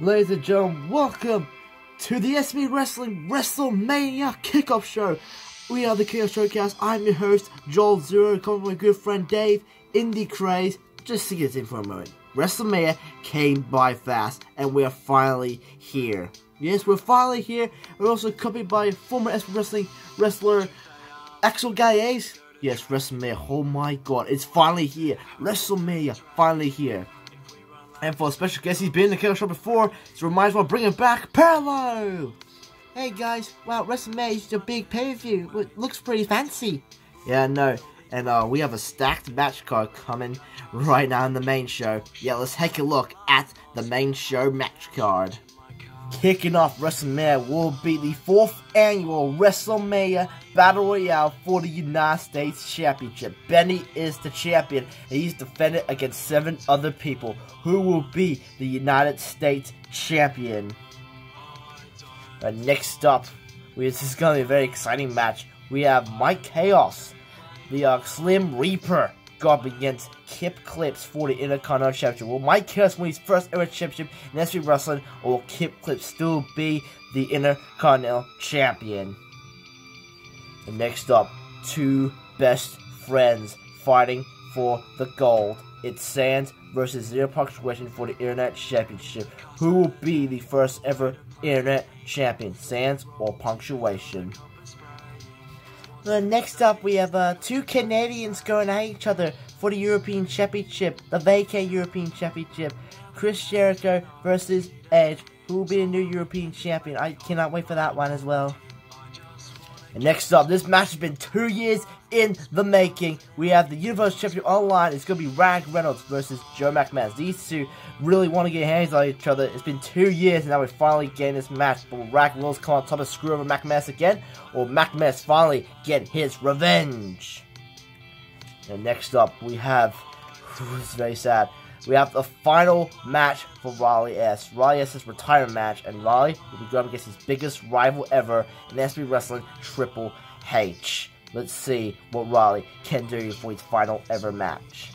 Ladies and gentlemen, welcome to the SME Wrestling WrestleMania Kickoff Show. We are the Kickoff Showcast. I'm your host, Joel Zero, coming with my good friend Dave, Indie Craze. Just to get in for a moment. WrestleMania came by fast, and we are finally here. Yes, we're finally here. We're also accompanied by former SME Wrestling wrestler Axel Galles. Yes, WrestleMania. Oh my god, it's finally here. WrestleMania, finally here. And for a special guest, he's been in the Killer Show before, so we might as well bring him back, Parallel! Hey guys, wow, WrestleMania is a big pay-per-view. It looks pretty fancy. Yeah, no. And uh, we have a stacked match card coming right now in the main show. Yeah, let's take a look at the main show match card. Kicking off WrestleMania will be the fourth annual WrestleMania Battle Royale for the United States Championship. Benny is the champion, and he's defended against seven other people who will be the United States champion. But next up, this is going to be a very exciting match. We have Mike Chaos, the uh, Slim Reaper, up against Kip Clips for the Intercontinental Championship. Will Mike Chaos win his first ever championship in SME Wrestling, or will Kip Clips still be the Intercontinental Champion? And next up, two best friends fighting for the gold. It's Sands versus Zero Punctuation for the Internet Championship. Who will be the first ever Internet Champion, Sands or Punctuation? Uh, next up, we have uh, two Canadians going at each other for the European Championship, the vacay European Championship. Chris Jericho versus Edge, who will be the new European Champion. I cannot wait for that one as well. And next up, this match has been two years in the making. We have the Universal Champion online. It's going to be Rag Reynolds versus Joe McMahon. These two really want to get hands on each other. It's been two years and now we're finally getting this match. But will Rag Reynolds come on top of screw over McMahon again? Or McMahon finally get his revenge? And next up, we have... It's very sad. We have the final match for Riley S. Riley S.'s retirement match, and Riley will be going against his biggest rival ever in SME Wrestling, Triple H. Let's see what Riley can do for his final ever match.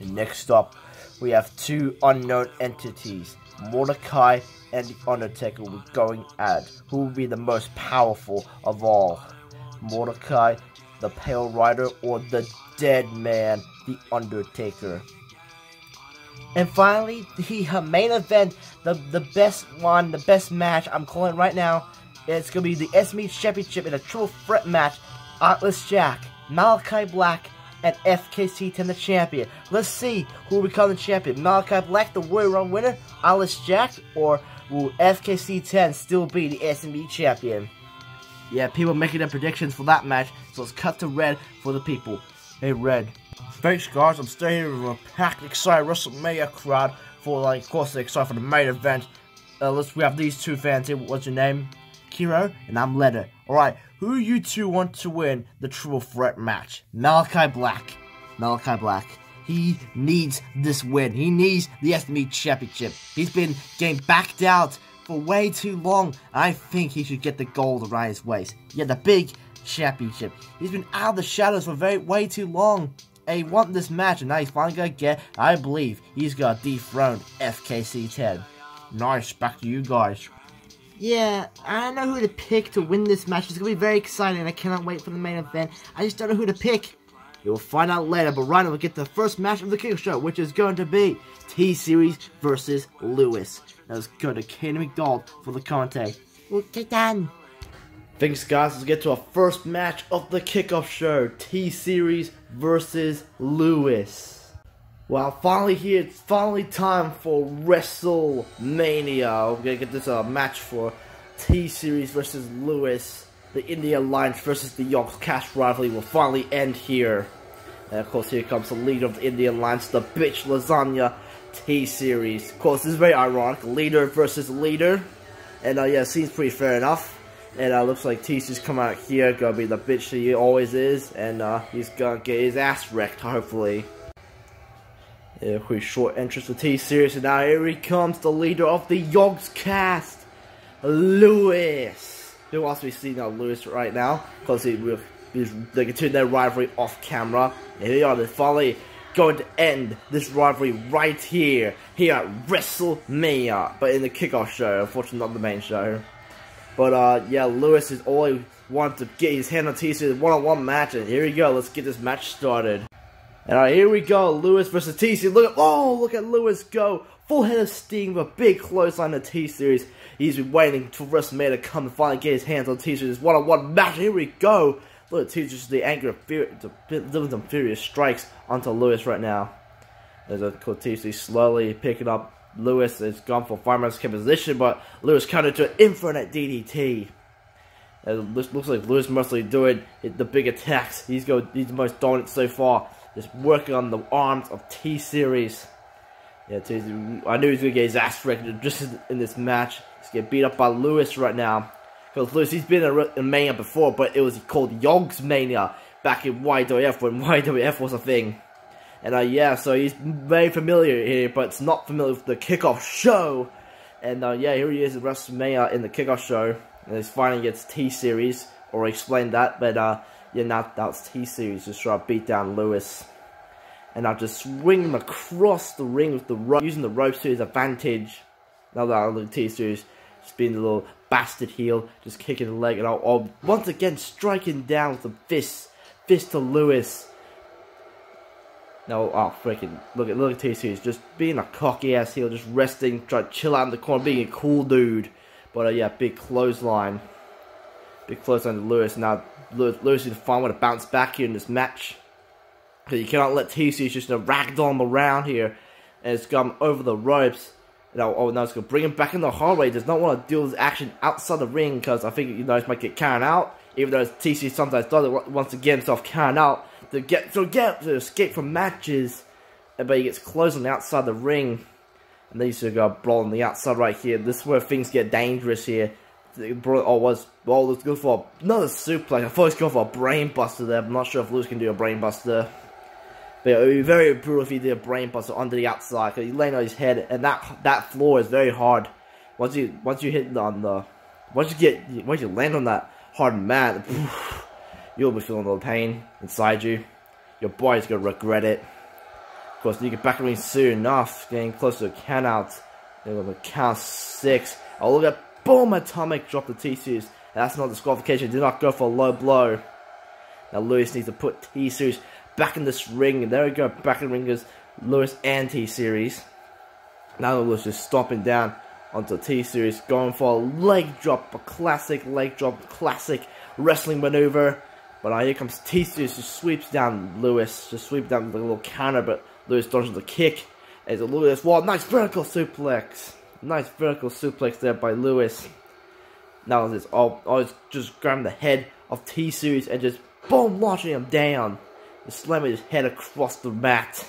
And next up, we have two unknown entities. Mordecai and The Undertaker will be going at who will be the most powerful of all. Mordecai, the Pale Rider, or the Dead Man, The Undertaker. And finally, the main event, the the best one, the best match, I'm calling right now. It's going to be the SME Championship in a triple threat match. Atlas Jack, Malachi Black, and FKC10 the champion. Let's see who will become the champion. Malachi Black, the Royal Run winner, Atlas Jack, or will FKC10 still be the SME champion? Yeah, people making their predictions for that match, so let's cut to Red for the people. Hey, Red. Thanks, guys. I'm still here with a packed, excited WrestleMania crowd for, like, of course, they're excited for the main event. Uh, let's, we have these two fans here. What's your name? Kiro, and I'm Letter. Alright, who you two want to win the triple threat match? Malachi Black. Malachi Black. He needs this win. He needs the SME Championship. He's been getting backed out for way too long. I think he should get the gold around his waist. Yeah, the big championship. He's been out of the shadows for very way too long. And he won this match, and now he's finally gonna get, I believe, he's gonna dethrone FKC 10. Nice, back to you guys. Yeah, I don't know who to pick to win this match. It's going to be very exciting. I cannot wait for the main event. I just don't know who to pick. You'll find out later, but right now we'll get the first match of the King Show, which is going to be T-Series versus Lewis. Now let's go to Caden McDonald for the commentary. We'll get done. Thanks guys, let's get to our first match of the kickoff show. T-Series versus Lewis. Well, finally here, it's finally time for WrestleMania. We're gonna get this uh, match for T-Series versus Lewis. The India Alliance versus the Yogscast rivalry will finally end here. And of course, here comes the leader of the India Alliance, the Bitch Lasagna T-Series. Of course, this is very ironic. Leader versus leader. And uh, yeah, seems pretty fair enough. And uh, looks like T's just come out here, gonna be the bitch that he always is, and uh, he's gonna get his ass wrecked, hopefully. Yeah, short entrance for T Series, and now here he comes, the leader of the Yogscast, Lewis. Who else we see now, Lewis, right now? Because he will they continue their rivalry off camera. And they are, finally going to end this rivalry right here, here at WrestleMania, but in the kickoff show, unfortunately not the main show. But uh, yeah, Lewis is always wanted to get his hand on TC one-on-one match, and here we go. Let's get this match started. And alright, here we go. Lewis versus TC. Look at oh, look at Lewis go. Full head of steam, with a big clothesline of T-Series. He's been waiting for WrestleMania to come and finally get his hands on T-Series one-on-one match. Here we go. Look at T-Series, the anger of fear, delivering some furious strikes onto Lewis right now. There's a cool T-Series slowly picking up Lewis. It's gone for fireman's position, but Lewis countered to an infinite DDT. It looks like Lewis mostly doing the big attacks. He's go he's the most dominant so far. Just working on the arms of T Series. Yeah, T I knew he was gonna get his ass wrecked just in this match. He's getting beat up by Lewis right now. Because Lewis, he's been in a Mania before, but it was called Yogg's Mania back in YWF when YWF was a thing. And uh, yeah, so he's very familiar here, but it's not familiar with the kickoff show. And uh, yeah, here he is at WrestleMania in the kickoff show. And he's fighting against T-Series, or explain that, but uh, yeah, now that's T-Series just try to beat down Lewis. And I'll just swing him across the ring with the rope, using the ropes to his advantage. Now that look T-Series, just being a little bastard heel, just kicking the leg, and I'll, I'll once again striking down with the fist, fist to Lewis. No, oh freaking look at look at T-Series, just being a cocky ass heel, just resting, trying to chill out in the corner, being a cool dude. But uh, yeah, big clothesline. Big clothesline to Lewis. Now, Lewis, Lewis is fine with to bounce back here in this match. Because you cannot let TC just you know, ragdoll him around here. And it's gone over the ropes. Now, oh, now it's to bring him back in the hallway. Does not want to deal with action outside the ring because I think, you know, it might get carried out. Even though TC sometimes does it once again himself carried out to get to get to escape from matches. But he gets close on the outside the ring. And these two go brawl on the outside right here. This is where things get dangerous here. Oh, was well, let's go for another suplex. I thought was going for a brain buster there. I'm not sure if Lewis can do a brain buster. But it would be very brutal if he did a brain buster onto the outside because he's laying on his head, and that that floor is very hard. Once you once you hit on the once you get once you land on that hard mat, you'll be feeling the pain inside you. Your body's gonna regret it. Of course, you get back in ring soon enough, getting close to a count out. Gonna count six. Oh, look at boom! Atomic drop the T-Series. That's not disqualification. Did not go for a low blow. Now Lewis needs to put T-Series back in this ring. There we go, back in ring is Lewis and T-Series. Now Lewis just stomping down onto T-Series, going for a leg drop, a classic leg drop, classic wrestling maneuver. But now here comes T-Series, just sweeps down Lewis, just sweeps down the little counter, but Lewis dodges the kick. As a Lewis, wow, nice vertical suplex. Nice vertical suplex there by Lewis. Now this all, all just grabbing the head of T-Series and just boom, launching him down. Just slamming his head across the mat.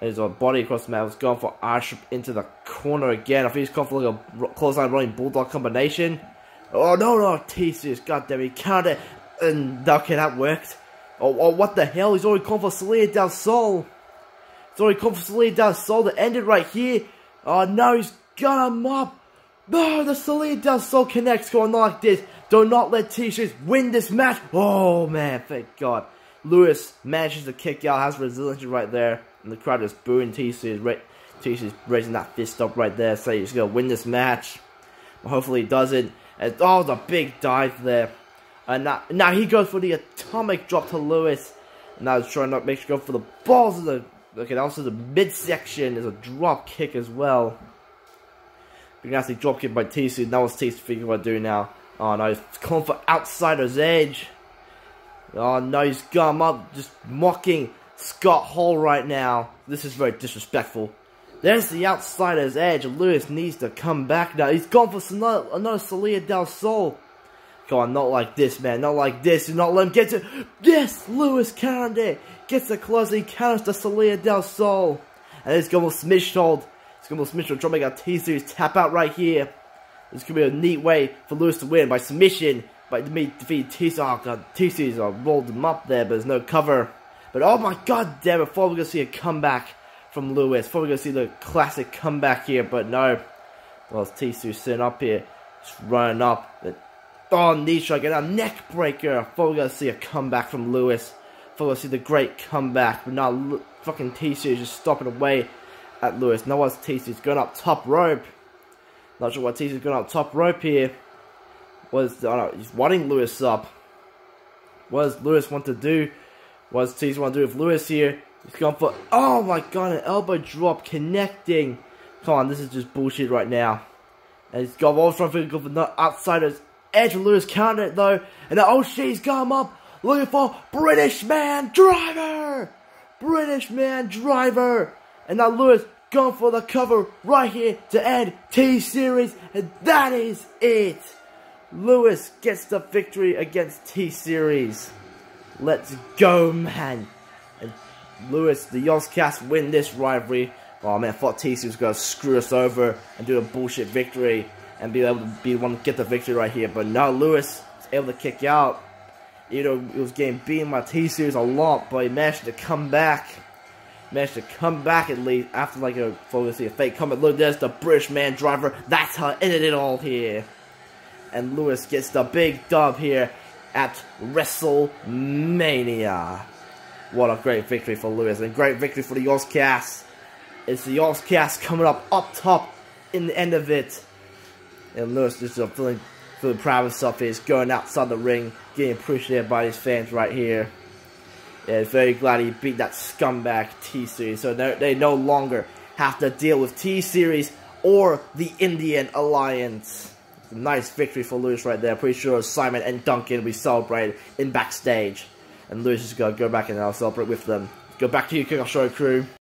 His uh, body across the mat was going for Irish into the corner again. I think he's going for like a clothesline running bulldog combination. Oh no no T-Series, goddamn he counted and okay that worked. Oh, oh what the hell, he's already gone for Salida del Sol. So he comfortably does Sol to end it right here. Oh no, he's got him up. No, the Salida del Sol connects going like this. Do not let T-Series win this match. Oh man, thank God. Lewis manages to kick out, has resilience right there. And the crowd is booing. Right, T-Series raising that fist up right there, saying he's going to win this match. But hopefully he doesn't. And oh, the big dive there. And now, now he goes for the atomic drop to Lewis. And now he's trying to make sure go for the balls of the Okay, also the midsection is a drop kick as well. Can actually drop kick by TC. Now what's TC figuring what to do now? Oh no, he's calling for outsider's edge. Oh no, he's gone up, just mocking Scott Hall right now. This is very disrespectful. There's the outsider's edge. Lewis needs to come back now. He's gone for another, another Salida del Sol. Come on, not like this, man. Not like this. Do not let him get to... Yes! Lewis counted Gets the closing counters to Salida del Sol. And it's going to Smishhold. It's going to Smishhold dropping a T-Series tap out right here. This could be a neat way for Lewis to win by submission. By defeat T-Series. Oh god, T-Series rolled him up there, but there's no cover. But oh my god damn it, before we're going to see a comeback from Lewis. Before we're going to see the classic comeback here, but no. Well, T-Series sitting up here. Just running up. Oh, knee strike and a neck breaker. Before we're going to see a comeback from Lewis. for see the great comeback, but now fucking T-Series just stopping away at Lewis. Now what's T-Series going up top rope? Not sure what T-Series going up top rope here. Was I don't know, he's wanting Lewis up. What does Lewis want to do? What does T-Series want to do with Lewis here? He's going for oh my god, an elbow drop connecting. Come on, this is just bullshit right now. And he's got all front finger for the outsiders. Edge Lewis countered it though, and now oh shit, he's got him up looking for British Man Driver! British Man Driver! And now Lewis going for the cover right here to end T-Series, and that is it! Lewis gets the victory against T-Series. Let's go, man! And Lewis, the Yogscast win this rivalry. Oh man, I thought T-Series was to screw us over and do a bullshit victory and be able to be one to get the victory right here. But now Lewis is able to kick out you know, it was getting beaten by T-Series a lot, but he managed to come back. Managed to come back at least after like a obviously a fake comeback. Look, there's the British man driver. That's how it ended it all here. And Lewis gets the big dub here at WrestleMania. What a great victory for Lewis and great victory for the Yogscast. It's the Yogscast coming up up top in the end of it. And Lewis just feeling feeling proud of himself. He's going outside the ring getting appreciated by his fans right here. Yeah, very glad he beat that scumbag T-Series. So they no longer have to deal with T-Series or the Indian Alliance. Nice victory for Lewis right there. Pretty sure Simon and Duncan we celebrate in backstage. And Lewis is going to go back and I'll celebrate with them. Go back to you, King of Show crew.